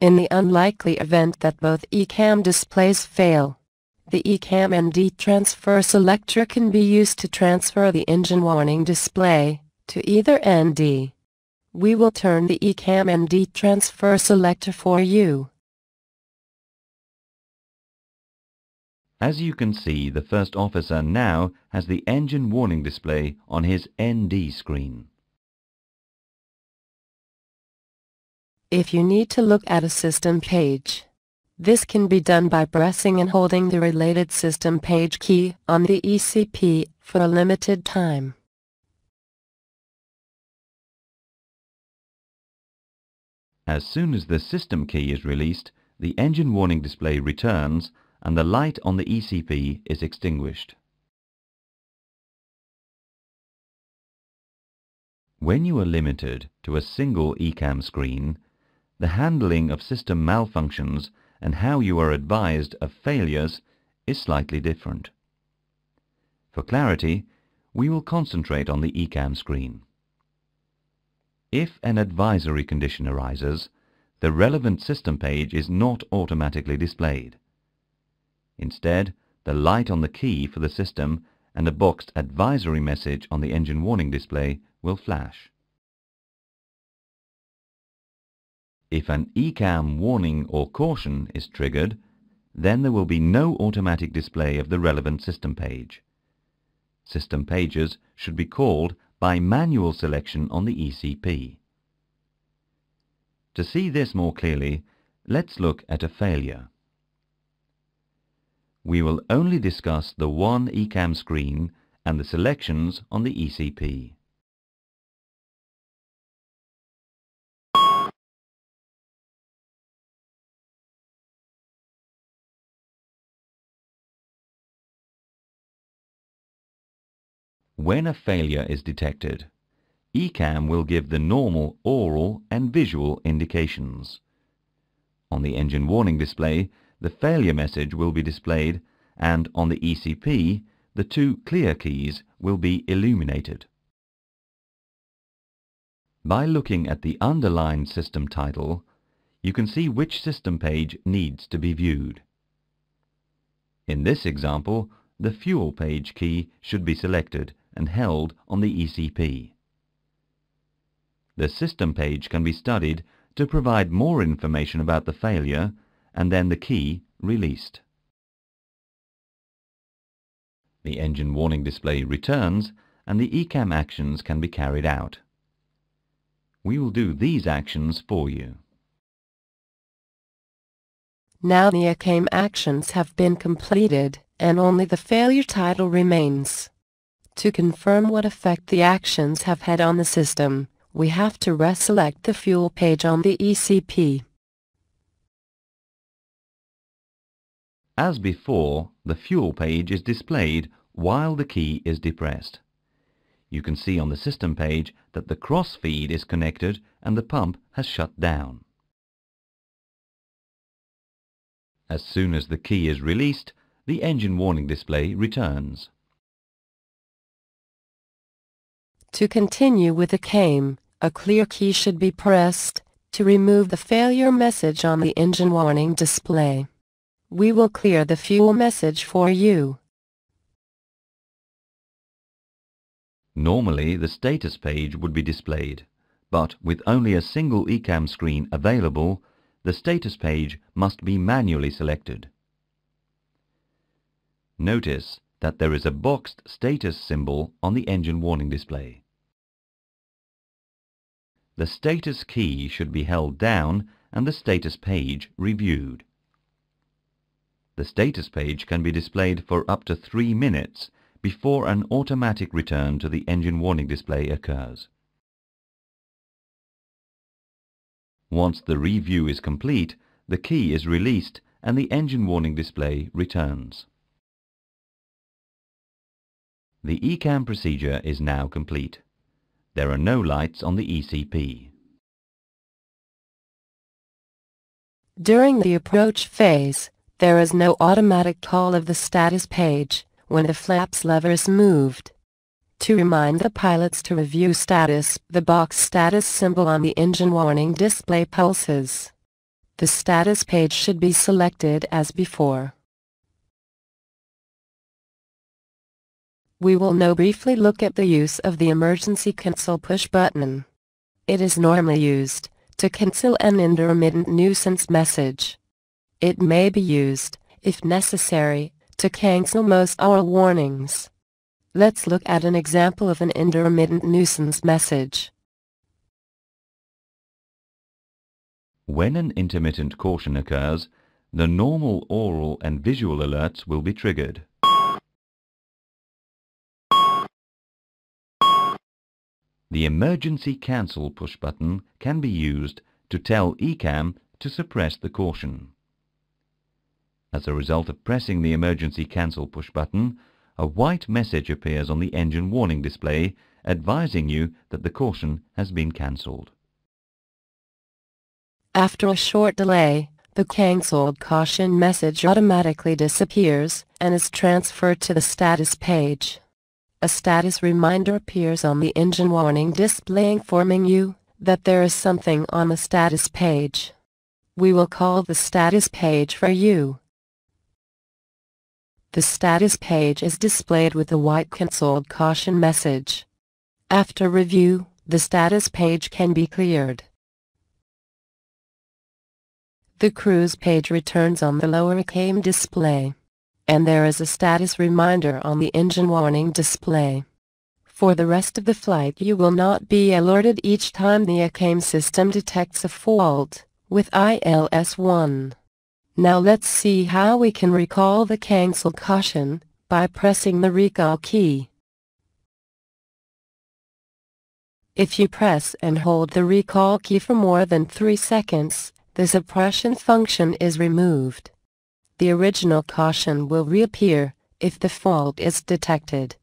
In the unlikely event that both ECAM displays fail, the ECAM ND transfer selector can be used to transfer the engine warning display to either ND. We will turn the ECAM ND transfer selector for you. As you can see, the first officer now has the engine warning display on his ND screen. If you need to look at a system page, this can be done by pressing and holding the related system page key on the ECP for a limited time. As soon as the system key is released, the engine warning display returns and the light on the ECP is extinguished. When you are limited to a single ECAM screen, the handling of system malfunctions and how you are advised of failures is slightly different. For clarity, we will concentrate on the ECAM screen. If an advisory condition arises, the relevant system page is not automatically displayed. Instead, the light on the key for the system and a boxed advisory message on the engine warning display will flash. If an ECAM warning or caution is triggered, then there will be no automatic display of the relevant system page. System pages should be called by manual selection on the ECP. To see this more clearly, let's look at a failure we will only discuss the one ECAM screen and the selections on the ECP. When a failure is detected, ECAM will give the normal aural and visual indications. On the engine warning display, the failure message will be displayed and on the ECP the two clear keys will be illuminated. By looking at the underlined system title, you can see which system page needs to be viewed. In this example, the fuel page key should be selected and held on the ECP. The system page can be studied to provide more information about the failure and then the key released. The engine warning display returns and the ECAM actions can be carried out. We will do these actions for you. Now the ECAM actions have been completed and only the failure title remains. To confirm what effect the actions have had on the system, we have to reselect the fuel page on the ECP. As before, the fuel page is displayed while the key is depressed. You can see on the system page that the cross feed is connected and the pump has shut down. As soon as the key is released, the engine warning display returns. To continue with the ECAM, a clear key should be pressed to remove the failure message on the engine warning display. We will clear the fuel message for you. Normally, the status page would be displayed, but with only a single ECAM screen available, the status page must be manually selected. Notice that there is a boxed status symbol on the engine warning display. The status key should be held down and the status page reviewed. The status page can be displayed for up to three minutes before an automatic return to the engine warning display occurs. Once the review is complete, the key is released and the engine warning display returns. The ECAM procedure is now complete. There are no lights on the ECP. During the approach phase, there is no automatic call of the status page when the flaps lever is moved. To remind the pilots to review status, the box status symbol on the engine warning display pulses. The status page should be selected as before. We will now briefly look at the use of the emergency cancel push button. It is normally used to cancel an intermittent nuisance message. It may be used, if necessary, to cancel most aural warnings. Let's look at an example of an intermittent nuisance message. When an intermittent caution occurs, the normal aural and visual alerts will be triggered. The emergency cancel push button can be used to tell ECAM to suppress the caution. As a result of pressing the emergency cancel push button, a white message appears on the engine warning display advising you that the caution has been cancelled. After a short delay, the cancelled caution message automatically disappears and is transferred to the status page. A status reminder appears on the engine warning display informing you that there is something on the status page. We will call the status page for you. The status page is displayed with a white cancelled caution message. After review, the status page can be cleared. The cruise page returns on the lower ECAM display and there is a status reminder on the engine warning display. For the rest of the flight you will not be alerted each time the ECAM system detects a fault, with ILS-1. Now let's see how we can recall the cancel caution, by pressing the recall key. If you press and hold the recall key for more than 3 seconds, the suppression function is removed the original caution will reappear if the fault is detected.